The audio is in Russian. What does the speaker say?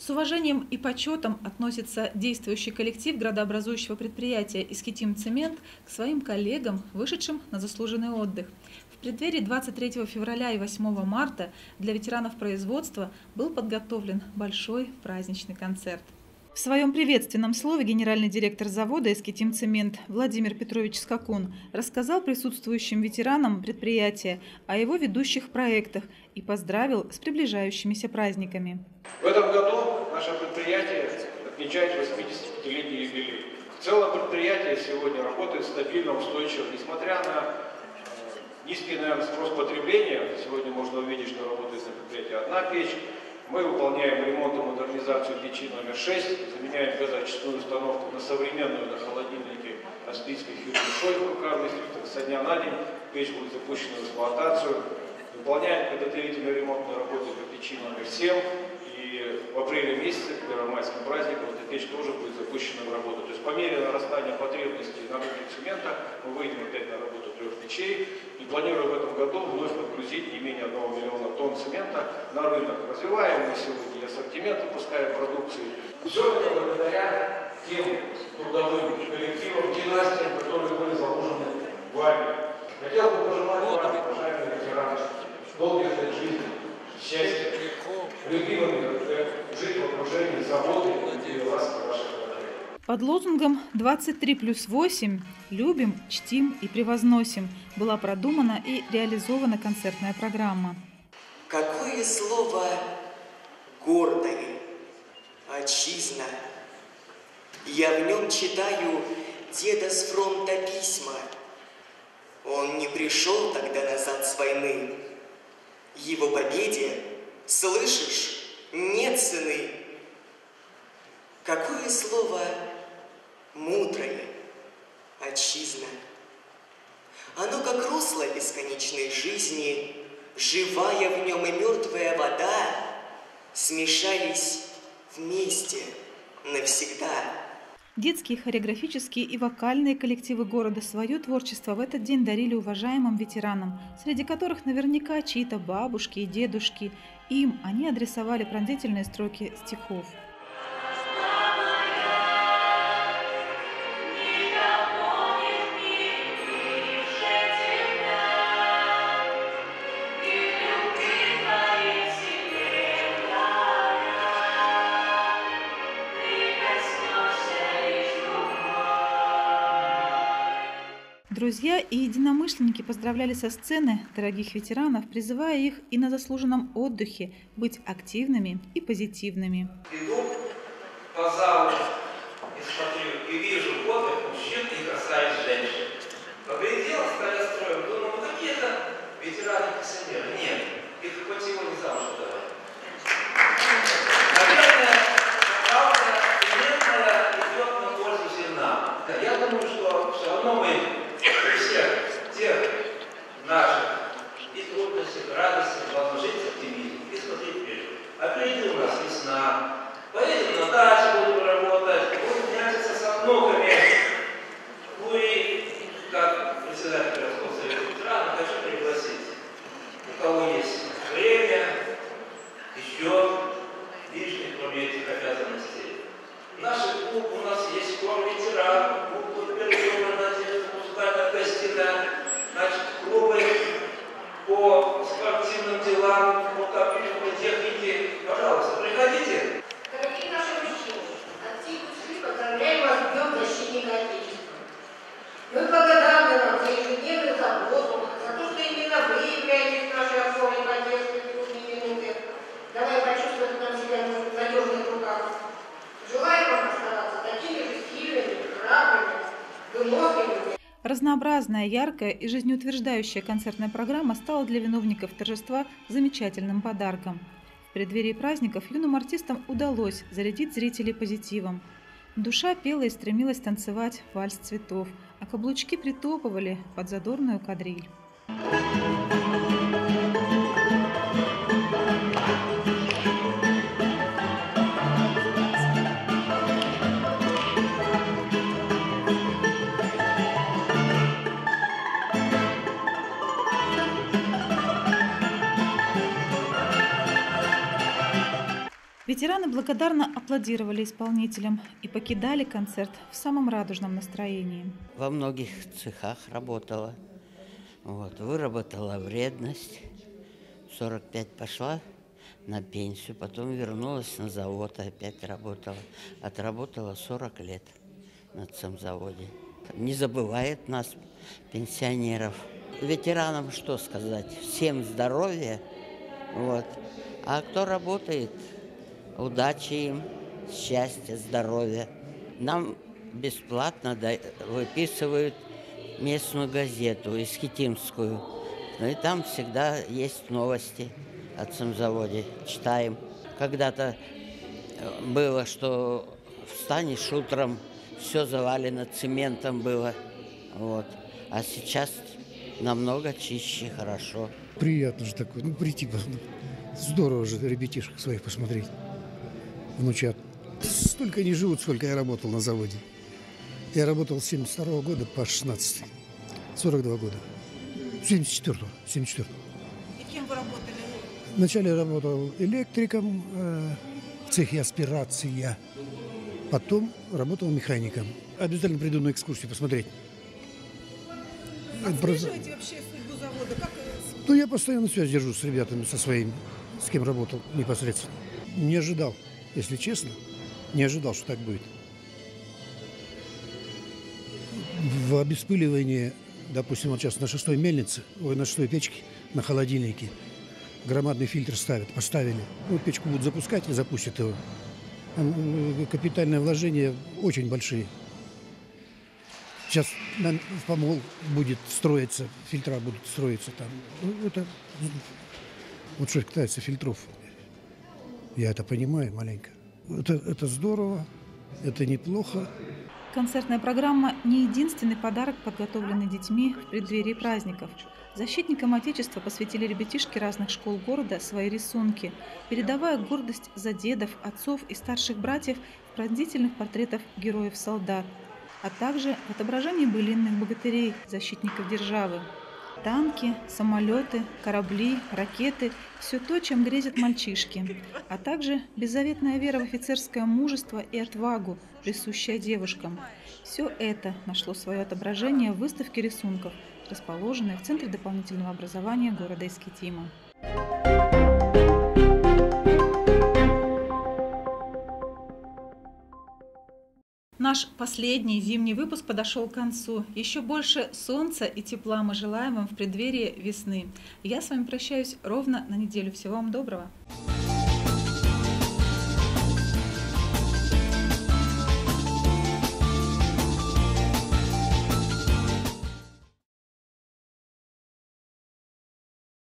С уважением и почетом относится действующий коллектив градообразующего предприятия «Искитим Цемент» к своим коллегам, вышедшим на заслуженный отдых. В преддверии 23 февраля и 8 марта для ветеранов производства был подготовлен большой праздничный концерт. В своем приветственном слове генеральный директор завода «Эскитим Цемент» Владимир Петрович Скакун рассказал присутствующим ветеранам предприятия о его ведущих проектах и поздравил с приближающимися праздниками. В этом году наше предприятие отмечает 85-летний юбилей. В целом предприятие сегодня работает стабильно, устойчиво, несмотря на э, низкий, наверное, спрос потребления. Сегодня можно увидеть, что работает на предприятии одна печь, мы выполняем ремонт и модернизацию печи номер 6, заменяем газоочистную установку на современную на холодильнике австрийской фирмы Шойфу, каждый фильтр со дня на день, печь будет запущена в эксплуатацию. Выполняем подготовительные ремонтные работы по печи номер 7, и в апреле месяце, к первомайским праздникам, эта печь тоже будет запущена в работу. То есть по мере нарастания потребностей на рынке цемента мы выйдем опять на работу трех печей, планируем в этом году вновь подгрузить не менее 1 миллиона тонн цемента на рынок. Развиваем мы сегодня ассортимент, выпускаем продукции. Все это благодаря тем трудовым коллективам, династиям, которые были заложены вами. Хотел бы пожелать вам, уважаемые ветераны, долгих лет жизни, счастья, любимыми, жить в окружении заботы и ласки ваших под лозунгом «23 плюс 8. Любим, чтим и превозносим» была продумана и реализована концертная программа. Какое слово гордое, отчизна. Я в нем читаю деда с фронта письма. Он не пришел тогда назад с войны. Его победе, слышишь, нет цены. Какое слово мудрое, отчизна. Оно как русло бесконечной жизни, живая в нем и мертвая вода, смешались вместе навсегда. Детские, хореографические и вокальные коллективы города свое творчество в этот день дарили уважаемым ветеранам, среди которых наверняка чьи-то бабушки и дедушки. Им они адресовали пронзительные строки стихов. Друзья и единомышленники поздравляли со сцены дорогих ветеранов, призывая их и на заслуженном отдыхе быть активными и позитивными. Иду по залу и смотрю, и вижу отдых мужчин и красавиц женщин. Поглядел, стали строем, думаю, ну какие-то ветераны-пенсионеры. Нет, их хватило не замуж давать. Наверное, правда, идет на пользу зерна. Я думаю, что все равно мы Разнообразная, яркая и жизнеутверждающая концертная программа стала для виновников торжества замечательным подарком. В преддверии праздников юным артистам удалось зарядить зрителей позитивом. Душа пела и стремилась танцевать вальс цветов, а каблучки притопывали под задорную кадриль. Ветераны благодарно аплодировали исполнителям и покидали концерт в самом радужном настроении. Во многих цехах работала. Вот, выработала вредность. 45 пошла на пенсию, потом вернулась на завод, опять работала. Отработала 40 лет на этом заводе. Не забывает нас, пенсионеров. Ветеранам что сказать? Всем здоровья. Вот. А кто работает, удачи им, счастья, здоровья. Нам бесплатно выписывают местную газету, Искитимскую. Ну и там всегда есть новости о заводе. Читаем. Когда-то э, было, что встанешь утром, все завалено цементом было. Вот. А сейчас намного чище, хорошо. Приятно же такое, ну прийти, здорово же ребятишек своих посмотреть, внучат. Столько не живут, сколько я работал на заводе. Я работал с 72 года по 16 42 года. 74-го, 74 И кем вы работали? Вначале работал электриком э, в цехе аспирация. Потом работал механиком. Обязательно приду на экскурсию посмотреть. Отслеживаете вообще судьбу завода? Как... Ну, я постоянно связь держу с ребятами, со своими, с кем работал непосредственно. Не ожидал, если честно, не ожидал, что так будет. В обеспыливании, допустим, вот сейчас на шестой мельнице, ой, на шестой печке, на холодильнике, громадный фильтр ставят, поставили. Вот печку будут запускать и запустят его. Э, капитальные вложения очень большие. Сейчас в помол будет строиться, фильтра будут строиться там. Ну, это вот что касается фильтров. Я это понимаю маленько. Это, это здорово, это неплохо. Концертная программа не единственный подарок, подготовленный детьми в преддверии праздников. Защитникам Отечества посвятили ребятишки разных школ города свои рисунки, передавая гордость за дедов, отцов и старших братьев в пронзительных портретах героев-солдат, а также в отображении былинных богатырей, защитников державы. Танки, самолеты, корабли, ракеты – все то, чем грезят мальчишки, а также беззаветная вера в офицерское мужество и отвагу, присущая девушкам. Все это нашло свое отображение в выставке рисунков – расположенной в Центре дополнительного образования города Искитима. Наш последний зимний выпуск подошел к концу. Еще больше солнца и тепла мы желаем вам в преддверии весны. Я с вами прощаюсь ровно на неделю. Всего вам доброго!